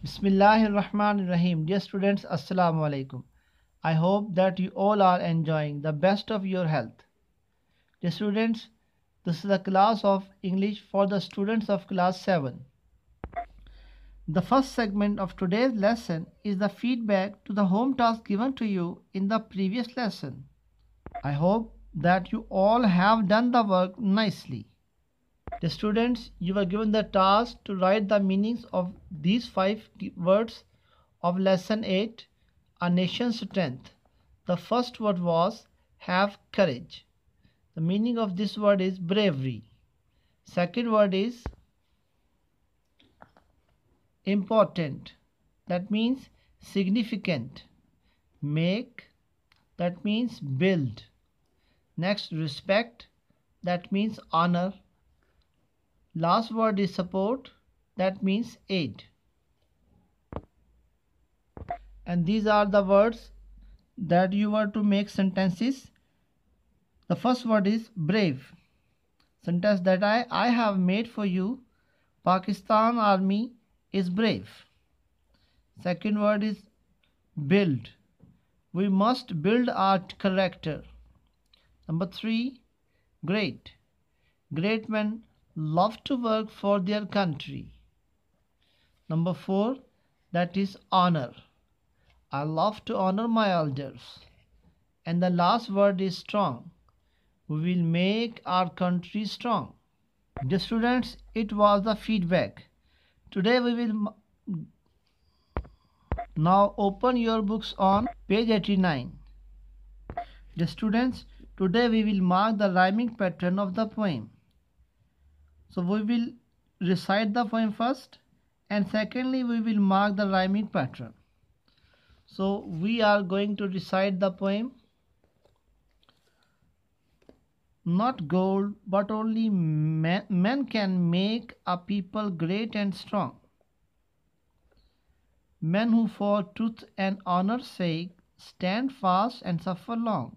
Bismillahirrahmanirrahim. Dear students, Assalamu alaikum. I hope that you all are enjoying the best of your health. Dear students, this is the class of English for the students of class 7. The first segment of today's lesson is the feedback to the home task given to you in the previous lesson. I hope that you all have done the work nicely. The students, you were given the task to write the meanings of these five words of lesson 8, a nation's strength. The first word was have courage. The meaning of this word is bravery. Second word is important that means significant make that means build next respect that means honor last word is support that means aid and these are the words that you are to make sentences the first word is brave sentence that i i have made for you pakistan army is brave. Second word is build. We must build our character. Number three, great. Great men love to work for their country. Number four, that is honor. I love to honor my elders. And the last word is strong. We will make our country strong. Dear students, it was the feedback. Today we will now open your books on page 89. The students, today we will mark the rhyming pattern of the poem. So we will recite the poem first and secondly we will mark the rhyming pattern. So we are going to recite the poem not gold, but only men, men can make a people great and strong. Men who for truth and honor's sake stand fast and suffer long.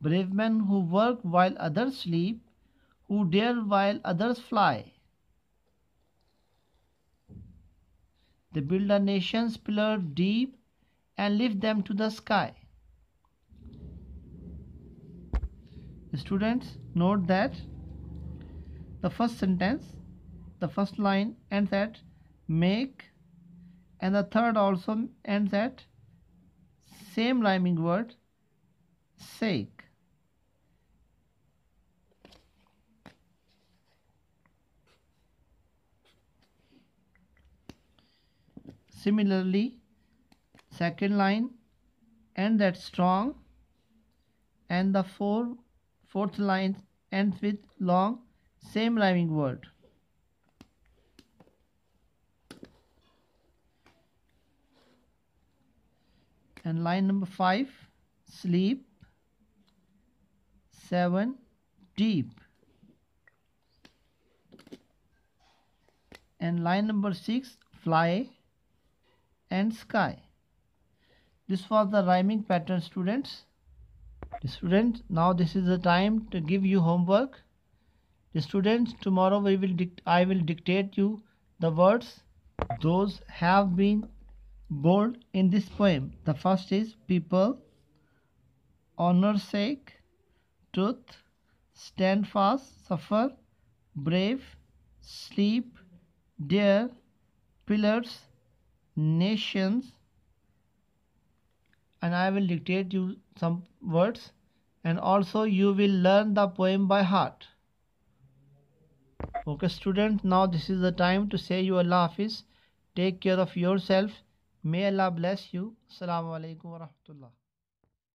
Brave men who work while others sleep, who dare while others fly. They build a nation's pillar deep and lift them to the sky. Students, note that the first sentence, the first line ends at make and the third also ends at same rhyming word sake. Similarly, second line ends that strong and the four fourth line ends with long same rhyming word. And line number 5 sleep. 7 deep. And line number 6 fly and sky. This was the rhyming pattern students. The students now this is the time to give you homework. The students tomorrow we will i will dictate you the words. Those have been bold in this poem. The first is people honor's sake truth stand fast suffer brave sleep dare pillars nations and I will dictate you some words and also you will learn the poem by heart. Okay students, now this is the time to say your Hafiz. Take care of yourself. May Allah bless you. Assalamu alaikum wa rahmatullah.